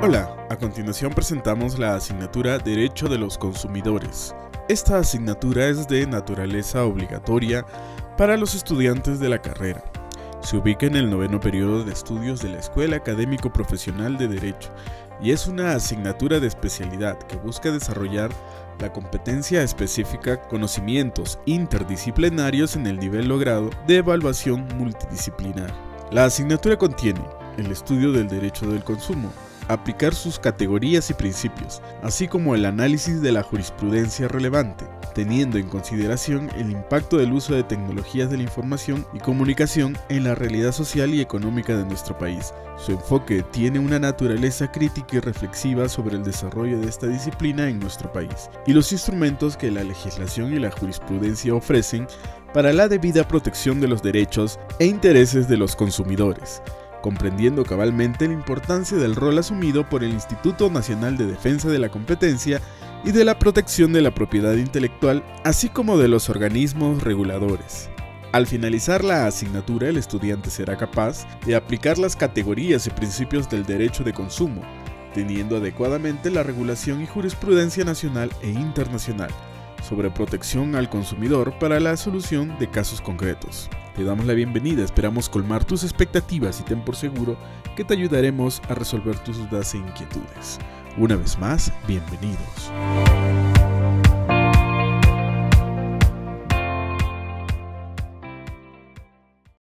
Hola, a continuación presentamos la asignatura Derecho de los Consumidores. Esta asignatura es de naturaleza obligatoria para los estudiantes de la carrera. Se ubica en el noveno periodo de estudios de la Escuela Académico Profesional de Derecho y es una asignatura de especialidad que busca desarrollar la competencia específica, conocimientos interdisciplinarios en el nivel logrado de evaluación multidisciplinar. La asignatura contiene el estudio del derecho del consumo, aplicar sus categorías y principios, así como el análisis de la jurisprudencia relevante, teniendo en consideración el impacto del uso de tecnologías de la información y comunicación en la realidad social y económica de nuestro país. Su enfoque tiene una naturaleza crítica y reflexiva sobre el desarrollo de esta disciplina en nuestro país y los instrumentos que la legislación y la jurisprudencia ofrecen para la debida protección de los derechos e intereses de los consumidores comprendiendo cabalmente la importancia del rol asumido por el Instituto Nacional de Defensa de la Competencia y de la protección de la propiedad intelectual, así como de los organismos reguladores. Al finalizar la asignatura, el estudiante será capaz de aplicar las categorías y principios del derecho de consumo, teniendo adecuadamente la regulación y jurisprudencia nacional e internacional sobre protección al consumidor para la solución de casos concretos. Te damos la bienvenida, esperamos colmar tus expectativas y ten por seguro que te ayudaremos a resolver tus dudas e inquietudes. Una vez más, bienvenidos.